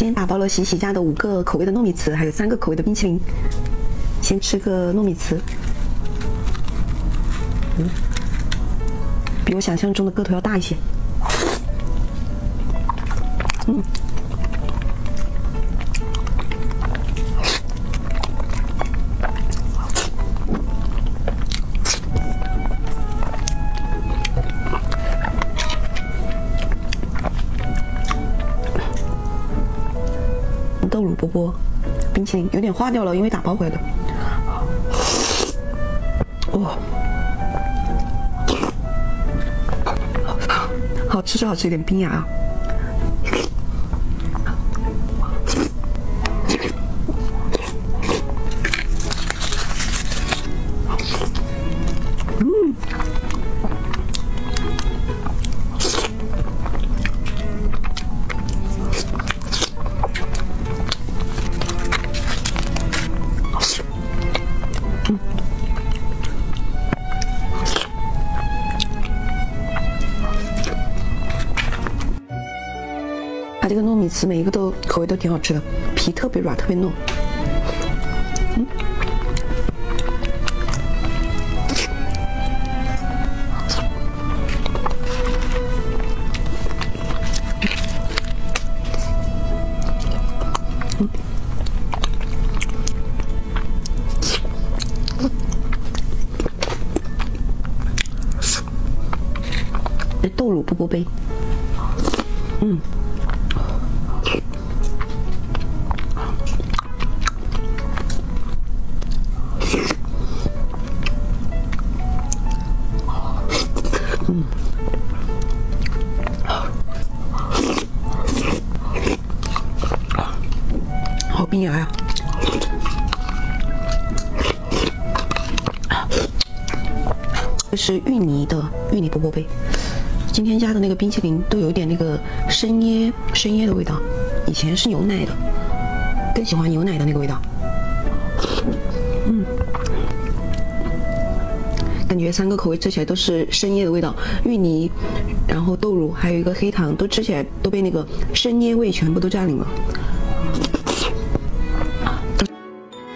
今天打包了喜喜家的五个口味的糯米糍，还有三个口味的冰淇淋。先吃个糯米糍，嗯，比我想象中的个头要大一些。嗯。有点化掉了，因为打包回来的。哇，好吃是好吃，有点冰牙啊。这个糯米糍每一个都口味都挺好吃的，皮特别软，特别糯。嗯，这豆乳波波杯，嗯，好冰牙呀！这是芋泥的芋泥波波杯，今天加的那个冰淇淋都有点那个生椰生椰的味道，以前是牛奶的，更喜欢牛奶的那个味道。嗯。感觉三个口味吃起来都是生椰的味道，芋泥，然后豆乳，还有一个黑糖，都吃起来都被那个生椰味全部都占领了。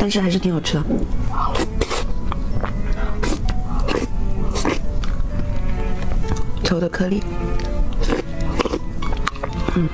但是还是挺好吃的。稠的颗粒，嗯。